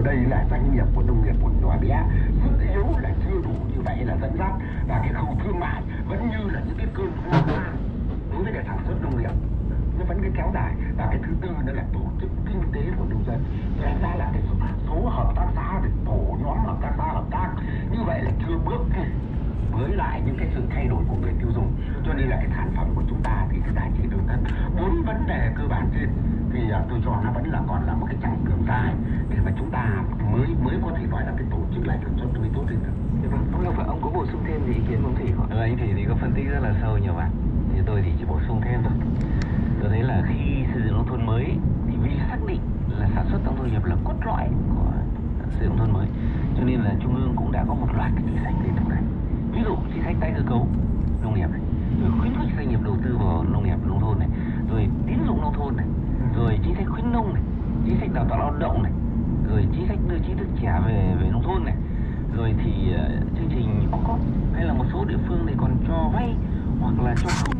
ở đây là doanh nghiệp của nông nghiệp của nhỏ bé sức yếu là chưa đủ như vậy là dẫn dắt. Và cái khâu thương mại vẫn như là những cái cơn hoang mang đối với cái sản xuất nông nghiệp. Nó vẫn cứ kéo dài. Và cái thứ tư nữa là tổ chức kinh tế của nông dân. Đánh ra là cái số, số hợp tác xã được tổ nhóm hợp tác xã hợp tác. Như vậy là chưa bước kịp với lại những cái sự thay đổi của người tiêu dùng. Cho nên là cái sản phẩm của chúng ta thì cái giá trị được tất bốn vấn đề cơ bản trên thì à, tôi cho nó vẫn là còn là một cái chặng đường dài mà chúng ta mới mới có thể nói là cái tổ chức lại sản xuất mới tốt hơn được. Dạ vâng, ông Long Phượng, ông có bổ sung thêm gì ý kiến của ông Thủy không? Ừ, anh Thủy thì có phân tích rất là sâu nhiều bạn. Thì tôi thì chỉ bổ sung thêm thôi. Tôi thấy là khi xây dựng nông thôn mới thì vì xác định là sản xuất tăng thu nhập là cốt lõi của xây dựng nông thôn mới. Cho nên là trung ương cũng đã có một loạt cái chính sách liên tục này. Ví dụ chính sách tái cơ cấu nông nghiệp này rồi khuyến khích doanh nghiệp đầu tư vào nông nghiệp nông thôn này rồi tín dụng nông thôn này rồi chính sách khuyến nông này chính sách đào tạo lao động này แรก